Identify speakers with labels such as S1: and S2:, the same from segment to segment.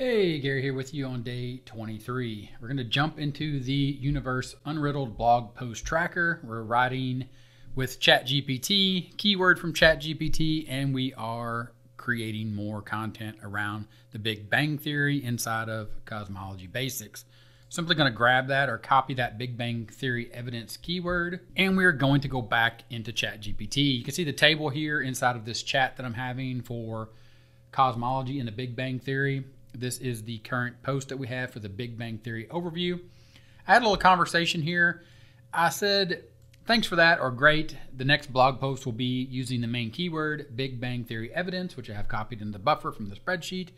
S1: Hey, Garry here with you on day 23. We're going to jump into the Universe Unriddled blog post tracker. We're writing with ChatGPT, keyword from ChatGPT, and we are creating more content around the Big Bang Theory inside of Cosmology Basics. Simply going to grab that or copy that Big Bang Theory evidence keyword, and we're going to go back into ChatGPT. You can see the table here inside of this chat that I'm having for cosmology and the Big Bang Theory. This is the current post that we have for the Big Bang Theory overview. I had a little conversation here. I said, thanks for that, or great. The next blog post will be using the main keyword, Big Bang Theory evidence, which I have copied in the buffer from the spreadsheet.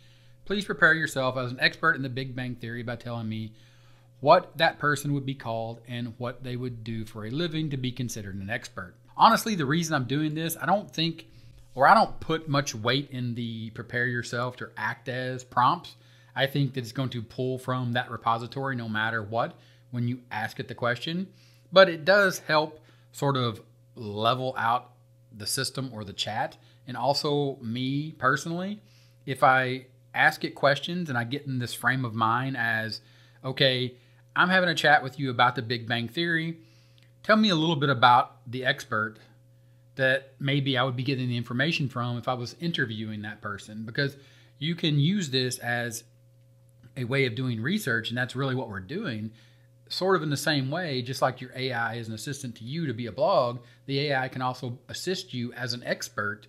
S1: Please prepare yourself as an expert in the Big Bang Theory by telling me what that person would be called and what they would do for a living to be considered an expert. Honestly, the reason I'm doing this, I don't think or I don't put much weight in the prepare yourself to act as prompts. I think that it's going to pull from that repository no matter what when you ask it the question. But it does help sort of level out the system or the chat. And also, me personally, if I ask it questions and I get in this frame of mind as, okay, I'm having a chat with you about the Big Bang Theory. Tell me a little bit about the expert that maybe I would be getting the information from if I was interviewing that person because you can use this as a way of doing research and that's really what we're doing sort of in the same way just like your AI is an assistant to you to be a blog the AI can also assist you as an expert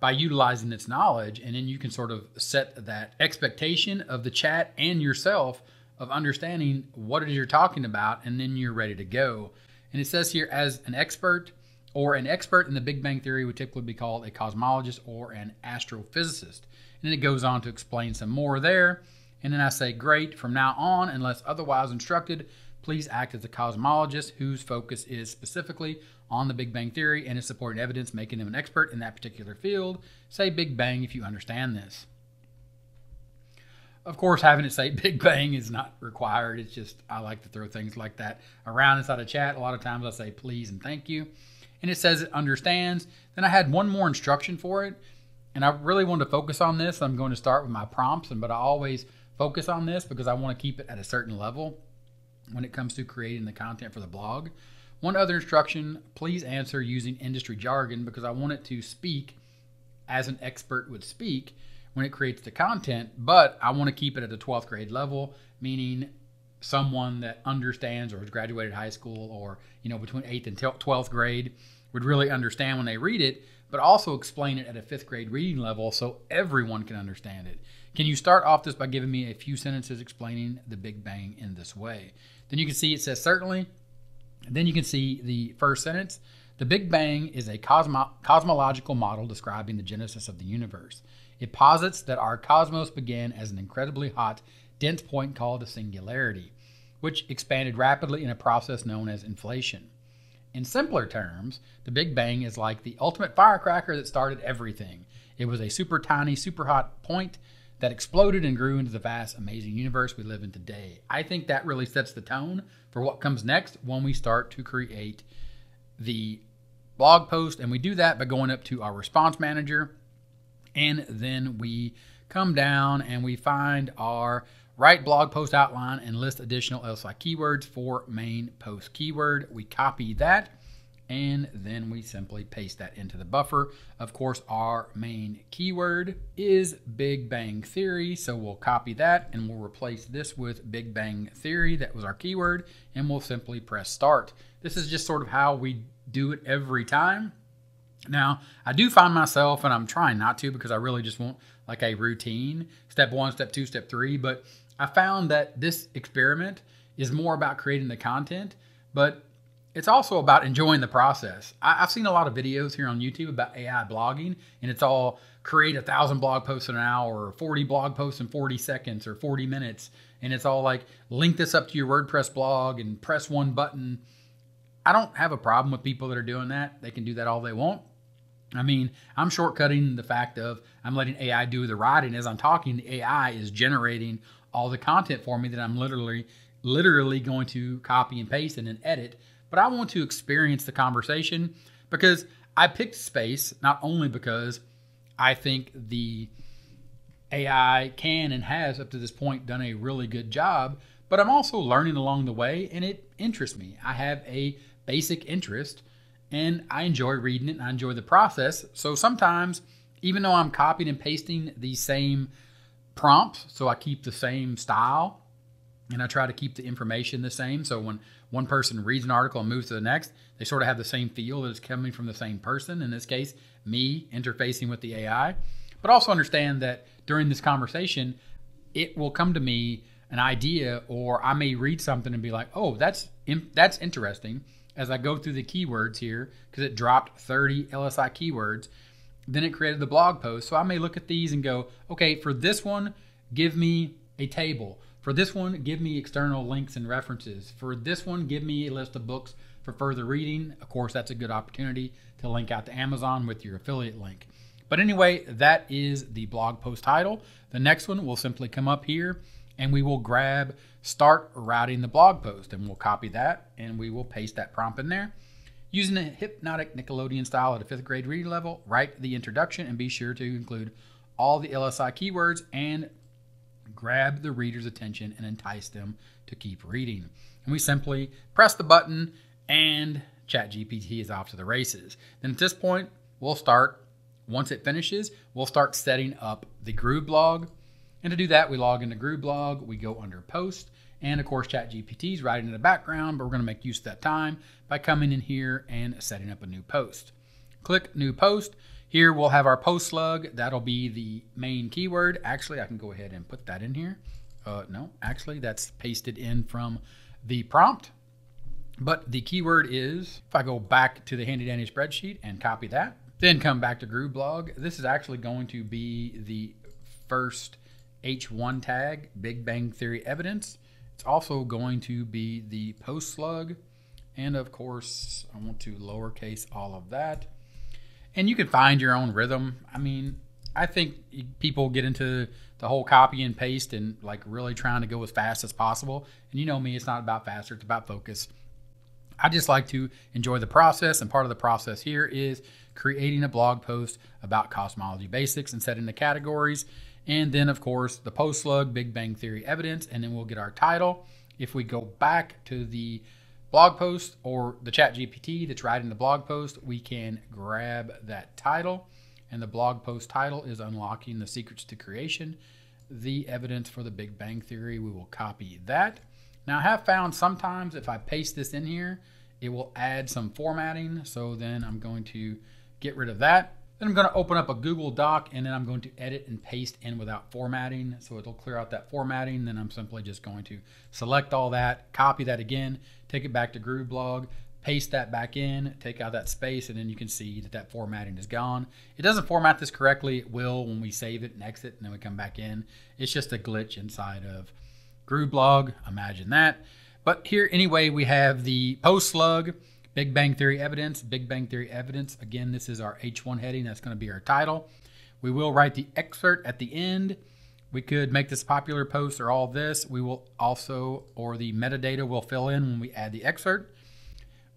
S1: by utilizing its knowledge and then you can sort of set that expectation of the chat and yourself of understanding what it is you're talking about and then you're ready to go. And it says here as an expert or an expert in the Big Bang Theory would typically be called a cosmologist or an astrophysicist. And then it goes on to explain some more there. And then I say, great, from now on, unless otherwise instructed, please act as a cosmologist whose focus is specifically on the Big Bang Theory and is supporting evidence making them an expert in that particular field. Say Big Bang if you understand this. Of course, having it say Big Bang is not required. It's just, I like to throw things like that around inside a chat. A lot of times I say please and thank you and it says it understands. Then I had one more instruction for it, and I really wanted to focus on this. I'm going to start with my prompts, and but I always focus on this because I want to keep it at a certain level when it comes to creating the content for the blog. One other instruction, please answer using industry jargon because I want it to speak as an expert would speak when it creates the content, but I want to keep it at the 12th grade level, meaning someone that understands or has graduated high school or, you know, between 8th and 12th grade would really understand when they read it, but also explain it at a fifth grade reading level so everyone can understand it. Can you start off this by giving me a few sentences explaining the Big Bang in this way? Then you can see it says certainly. then you can see the first sentence. The Big Bang is a cosmo- cosmological model describing the genesis of the universe. It posits that our cosmos began as an incredibly hot, dense point called a singularity, which expanded rapidly in a process known as inflation. In simpler terms, the Big Bang is like the ultimate firecracker that started everything. It was a super tiny, super hot point that exploded and grew into the vast, amazing universe we live in today. I think that really sets the tone for what comes next when we start to create the blog post. And we do that by going up to our response manager. And then we come down and we find our Write blog post outline and list additional LSI keywords for main post keyword. We copy that and then we simply paste that into the buffer. Of course, our main keyword is Big Bang Theory, so we'll copy that and we'll replace this with Big Bang Theory. That was our keyword, and we'll simply press start. This is just sort of how we do it every time. Now, I do find myself, and I'm trying not to because I really just want like a routine step one, step two, step three, but I found that this experiment is more about creating the content, but it's also about enjoying the process. I, have seen a lot of videos here on YouTube about AI blogging, and it's all create a thousand blog posts in an hour, or 40 blog posts in 40 seconds, or 40 minutes. And it's all like link this up to your WordPress blog and press one button. I don't have a problem with people that are doing that. They can do that all they want. I mean, I'm shortcutting the fact of I'm letting AI do the writing as I'm talking. The AI is generating all the content for me that I'm literally literally going to copy and paste and then edit. But I want to experience the conversation because I picked space not only because I think the AI can and has up to this point done a really good job, but I'm also learning along the way and it interests me. I have a basic interest and I enjoy reading it and I enjoy the process. So sometimes, even though I'm copying and pasting the same prompts, so I keep the same style and I try to keep the information the same. So when one person reads an article and moves to the next, they sort of have the same feel that it's coming from the same person. In this case, me interfacing with the AI. But also understand that during this conversation, it will come to me an idea, or I may read something and be like, "Oh, that's that's interesting." As I go through the keywords here, because it dropped 30 LSI keywords, then it created the blog post. So I may look at these and go, "Okay, for this one, give me a table." For this one, give me external links and references. For this one, give me a list of books for further reading. Of course, that's a good opportunity to link out to Amazon with your affiliate link. But anyway, that is the blog post title. The next one will simply come up here and we will grab start writing the blog post and we'll copy that and we will paste that prompt in there. Using a hypnotic Nickelodeon style at a fifth grade reading level, write the introduction and be sure to include all the LSI keywords and grab the reader's attention and entice them to keep reading. And we simply press the button and ChatGPT is off to the races. Then at this point, we'll start, once it finishes, we'll start setting up the Grooveblog. And to do that, we log into Grooveblog, we go under Post, and of course, ChatGPT is writing in the background, but we're going to make use of that time by coming in here and setting up a new post. Click New Post. Here we'll have our post slug. That'll be the main keyword. Actually, I can go ahead and put that in here. Uh, no, actually, that's pasted in from the prompt. But the keyword is, if I go back to the handy dandy spreadsheet and copy that, then come back to Grooveblog, this is actually going to be the first H1 tag, Big Bang Theory evidence. It's also going to be the post slug. And of course, I want to lowercase all of that. And you can find your own rhythm. I mean, I think people get into the whole copy and paste and like really trying to go as fast as possible. And you know me, it's not about faster, it's about focus. I just like to enjoy the process, and part of the process here is creating a blog post about cosmology basics and setting the categories. And then, of course, the post slug, Big Bang Theory evidence, and then we'll get our title. If we go back to the blog post or the chat GPT that's writing the blog post, we can grab that title. And the blog post title is Unlocking the Secrets to Creation, the evidence for the Big Bang Theory. We will copy that. Now I have found sometimes if I paste this in here, it will add some formatting. So then I'm going to get rid of that. Then I'm going to open up a Google Doc and then I'm going to edit and paste in without formatting. So it'll clear out that formatting. Then I'm simply just going to select all that, copy that again, take it back to Grooveblog, paste that back in, take out that space, and then you can see that that formatting is gone. It doesn't format this correctly. It will when we save it and exit and then we come back in. It's just a glitch inside of Grooveblog. Imagine that. But here, anyway, we have the post slug, Big Bang Theory evidence, Big Bang Theory evidence. Again, this is our H1 heading. That's going to be our title. We will write the excerpt at the end. We could make this popular post or all this. We will also, or the metadata will fill in when we add the excerpt.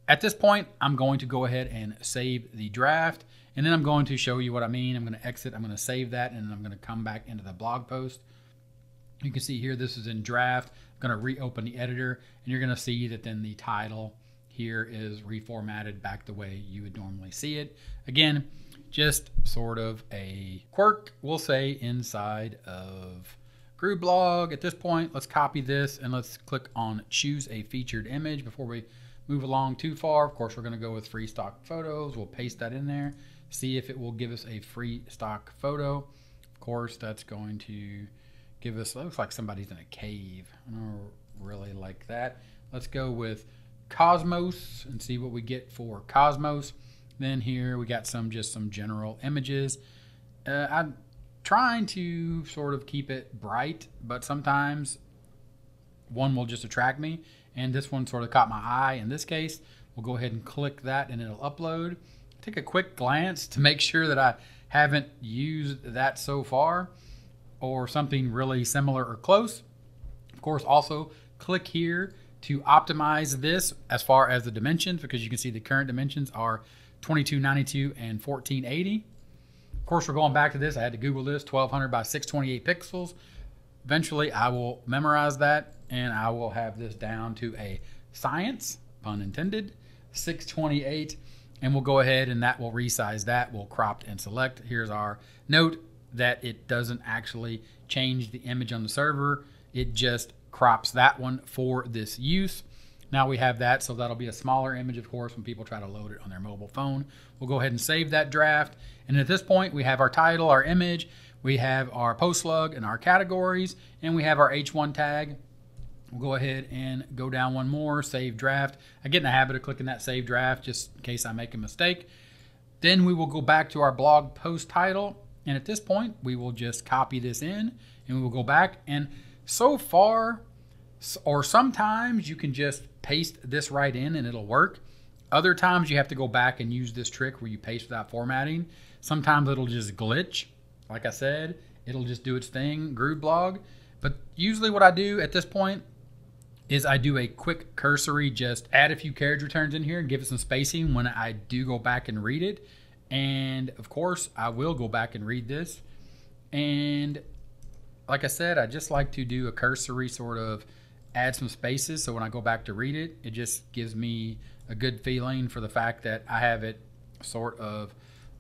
S1: At this point, I'm going to go ahead and save the draft. And then I'm going to show you what I mean. I'm going to exit. I'm going to save that. And I'm going to come back into the blog post. You can see here, this is in draft. I'm going to reopen the editor and you're going to see that then the title here is reformatted back the way you would normally see it. Again, just sort of a quirk, we'll say, inside of Grooveblog. At this point, let's copy this and let's click on choose a featured image before we move along too far. Of course, we're going to go with free stock photos. We'll paste that in there, see if it will give us a free stock photo. Of course, that's going to give us, looks like somebody's in a cave. I don't really like that. Let's go with Cosmos and see what we get for Cosmos. Then here we got some, just some general images. Uh, I'm trying to sort of keep it bright, but sometimes one will just attract me. And this one sort of caught my eye in this case. We'll go ahead and click that and it'll upload. Take a quick glance to make sure that I haven't used that so far or something really similar or close. Of course, also click here to optimize this as far as the dimensions because you can see the current dimensions are 2292 and 1480. Of course, we're going back to this. I had to Google this 1200 by 628 pixels. Eventually, I will memorize that and I will have this down to a science, pun intended, 628. And we'll go ahead and that will resize that. We'll crop and select. Here's our note that it doesn't actually change the image on the server. It just crops that one for this use. Now we have that, so that'll be a smaller image, of course, when people try to load it on their mobile phone. We'll go ahead and save that draft. And at this point, we have our title, our image, we have our post slug and our categories, and we have our H1 tag. We'll go ahead and go down one more, save draft. I get in the habit of clicking that save draft just in case I make a mistake. Then we will go back to our blog post title. And at this point, we will just copy this in and we will go back. And so far, or sometimes you can just paste this right in and it'll work. Other times you have to go back and use this trick where you paste without formatting. Sometimes it'll just glitch. Like I said, it'll just do its thing, Grooveblog. But usually what I do at this point is I do a quick cursory, just add a few carriage returns in here and give it some spacing when I do go back and read it. And of course, I will go back and read this. And like I said, I just like to do a cursory sort of add some spaces. So when I go back to read it, it just gives me a good feeling for the fact that I have it sort of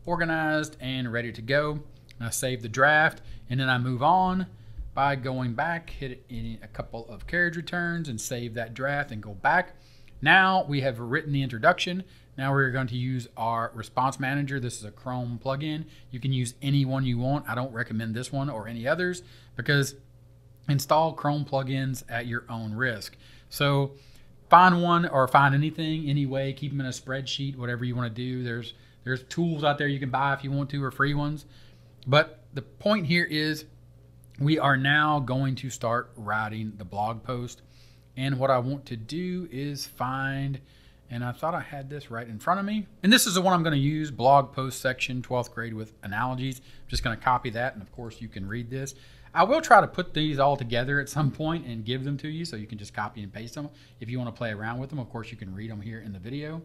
S1: organized and ready to go. And I save the draft and then I move on by going back, hit a couple of carriage returns and save that draft and go back. Now we have written the introduction. Now we're going to use our response manager. This is a Chrome plugin. You can use any one you want. I don't recommend this one or any others because install Chrome plugins at your own risk. So find one or find anything anyway, keep them in a spreadsheet, whatever you want to do. There's there's tools out there you can buy if you want to or free ones. But the point here is we are now going to start writing the blog post. And what I want to do is find, and I thought I had this right in front of me. And this is the one I'm going to use, blog post section, 12th grade with analogies. I'm just going to copy that. And of course, you can read this. I will try to put these all together at some point and give them to you so you can just copy and paste them. If you want to play around with them, of course, you can read them here in the video.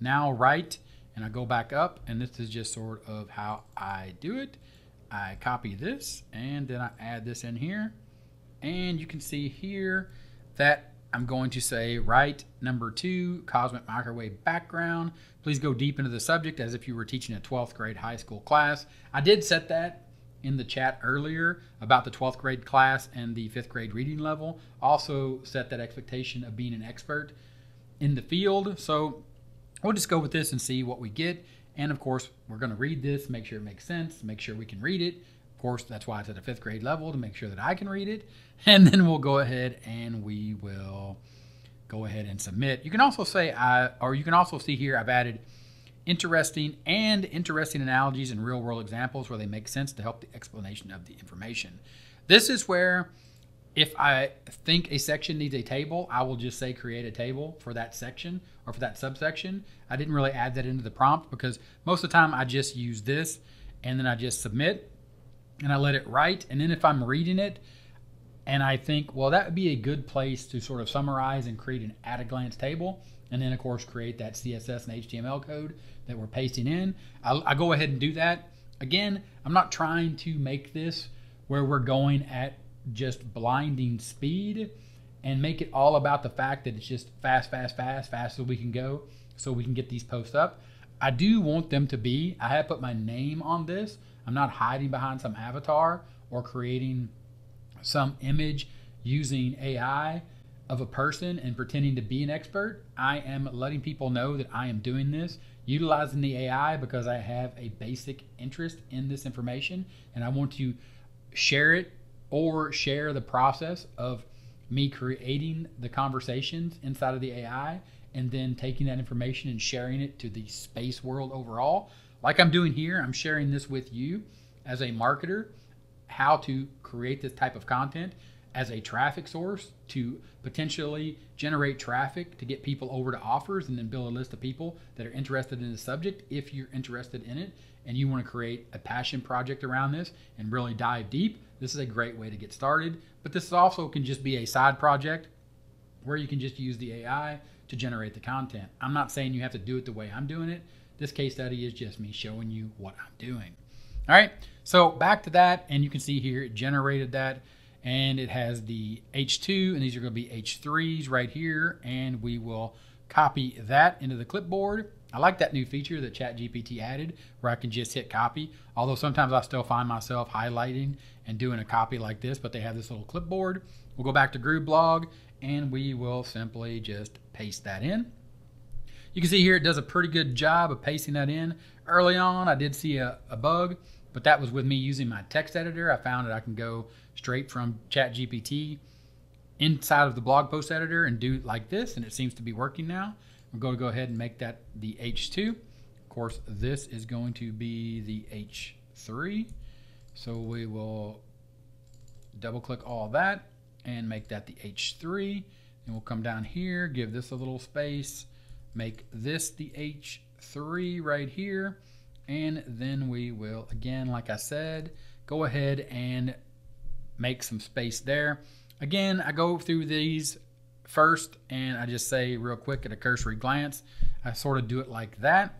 S1: Now write, and I go back up, and this is just sort of how I do it. I copy this, and then I add this in here. And you can see here that I'm going to say write number two, cosmic microwave background. Please go deep into the subject as if you were teaching a 12th grade high school class. I did set that in the chat earlier about the 12th grade class and the fifth grade reading level. Also set that expectation of being an expert in the field. So we'll just go with this and see what we get. And of course, we're going to read this, make sure it makes sense, make sure we can read it. Of course, that's why it's at a fifth grade level to make sure that I can read it. And then we'll go ahead and we will go ahead and submit. You can also say, I, or you can also see here, I've added interesting and interesting analogies and real world examples where they make sense to help the explanation of the information. This is where if I think a section needs a table, I will just say create a table for that section or for that subsection. I didn't really add that into the prompt because most of the time I just use this and then I just submit and I let it write. And then if I'm reading it and I think, well, that would be a good place to sort of summarize and create an at a glance table, and then of course create that css and html code that we're pasting in. I, I, go ahead and do that. Again i'm not trying to make this where we're going at just blinding speed and make it all about the fact that it's just fast fast fast fast so we can go so we can get these posts up. I do want them to be i have put my name on this. I'm not hiding behind some avatar or creating some image using ai of a person and pretending to be an expert. I am letting people know that I am doing this, utilizing the AI because I have a basic interest in this information and I want to share it or share the process of me creating the conversations inside of the AI and then taking that information and sharing it to the space world overall. Like I'm doing here, I'm sharing this with you as a marketer, how to create this type of content as a traffic source to potentially generate traffic to get people over to offers and then build a list of people that are interested in the subject if you're interested in it and you want to create a passion project around this and really dive deep this is a great way to get started. But this also can just be a side project where you can just use the ai to generate the content. I'm not saying you have to do it the way i'm doing it. This case study is just me showing you what i'm doing. All right, so back to that, and you can see here it generated that, and it has the H2, and these are going to be H3s right here, and we will copy that into the clipboard. I like that new feature that ChatGPT added where I can just hit copy. Although sometimes I still find myself highlighting and doing a copy like this, but they have this little clipboard. We'll go back to Grooveblog and we will simply just paste that in. You can see here it does a pretty good job of pasting that in. Early on, I did see a, a bug, but that was with me using my text editor. I found that I can go straight from ChatGPT inside of the blog post editor and do like this, and it seems to be working now. We're going to go ahead and make that the H2. Of course, this is going to be the H3. So we will double click all that and make that the H3. And we'll come down here, give this a little space, make this the H3 right here. And then we will, again, like I said, go ahead and make some space there. Again, I go through these first and I just say real quick at a cursory glance, I sort of do it like that.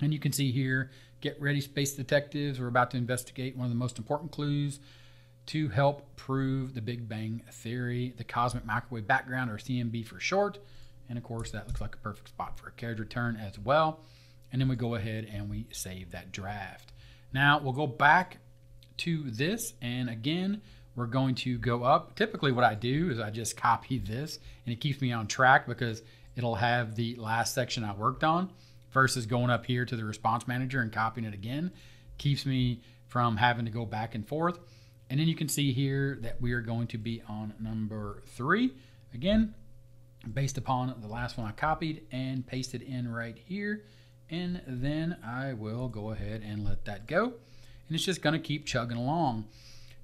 S1: And you can see here, get ready space detectives. We're about to investigate one of the most important clues to help prove the Big Bang Theory, the cosmic microwave background, or CMB for short. And of course, that looks like a perfect spot for a carriage return as well. And then we go ahead and we save that draft. Now we'll go back to this. And again, we're going to go up. Typically what I do is I just copy this and it keeps me on track because it'll have the last section I worked on versus going up here to the response manager and copying it again. Keeps me from having to go back and forth. And then you can see here that we are going to be on number three. Again, based upon the last one I copied and pasted in right here. And then I will go ahead and let that go. And it's just gonna keep chugging along.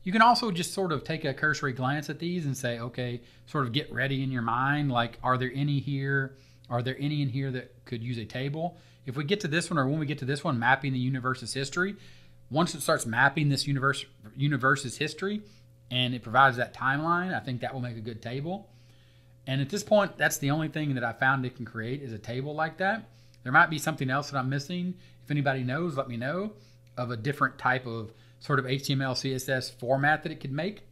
S1: You can also just sort of take a cursory glance at these and say, okay, sort of get ready in your mind. Like, are there any here? Are there any in here that could use a table? If we get to this one, or when we get to this one, mapping the universe's history, once it starts mapping this universe universe's history and it provides that timeline, I think that will make a good table. And at this point, that's the only thing that I found it can create is a table like that. There might be something else that I'm missing. If anybody knows, let me know of a different type of sort of HTML, CSS format that it could make.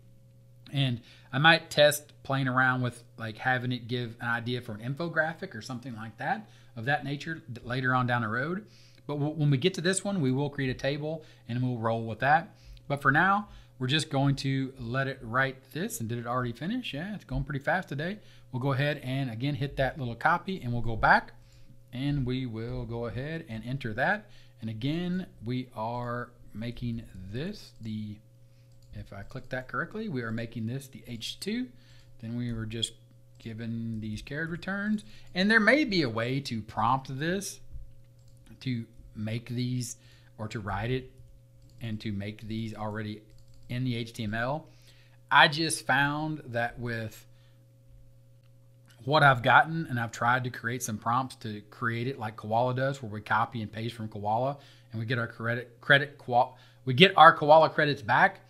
S1: And I might test playing around with like having it give an idea for an infographic or something like that of that nature later on down the road. But when we get to this one, we will create a table and we'll roll with that. But for now, we're just going to let it write this. And did it already finish? Yeah, it's going pretty fast today. We'll go ahead and again hit that little copy and we'll go back and we will go ahead and enter that. And again, we are making this the, if I click that correctly, we are making this the H2. Then we were just given these carriage returns. And there may be a way to prompt this to make these or to write it and to make these already in the HTML. I just found that with what I've gotten, and I've tried to create some prompts to create it like Koala does, where we copy and paste from Koala and we get our credit credit we get our koala credits back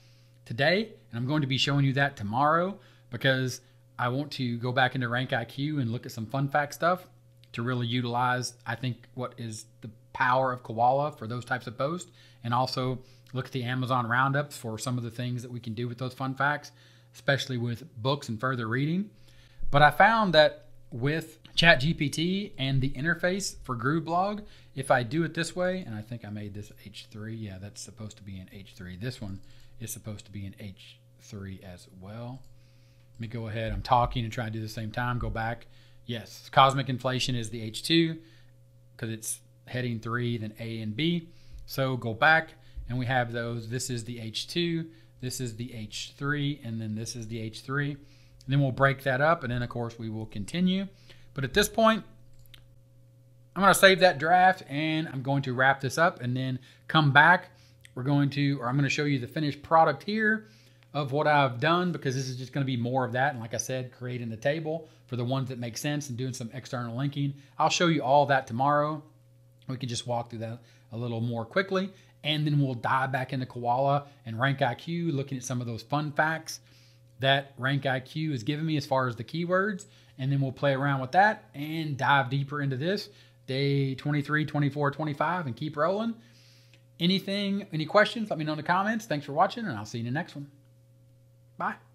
S1: today, and I'm going to be showing you that tomorrow because I want to go back into RankIQ and look at some fun fact stuff to really utilize I think what is the power of koala for those types of posts and also look at the Amazon roundups for some of the things that we can do with those fun facts, especially with books and further reading. But I found that with ChatGPT and the interface for Grooveblog, if I do it this way, and I think I made this H3, yeah, that's supposed to be an H3. This one is supposed to be an H3 as well. Let me go ahead. I'm talking and trying to do the same time. Go back. Yes, cosmic inflation is the H2 because it's heading 3, then A and B. So go back and we have those. This is the H2, this is the H3, and then this is the H3. Then we'll break that up, and then of course we will continue. But at this point, I'm going to save that draft and I'm going to wrap this up and then come back. We're going to, or I'm going to show you the finished product here of what I've done because this is just going to be more of that. And like I said, creating the table for the ones that make sense and doing some external linking. I'll show you all that tomorrow. We can just walk through that a little more quickly. And then we'll dive back into Koala and RankIQ, looking at some of those fun facts that RankIQ has given me as far as the keywords. And then we'll play around with that and dive deeper into this day 23, 24, 25, and keep rolling. anything, any questions, let me know in the comments. Thanks for watching, and I'll see you in the next one. Bye.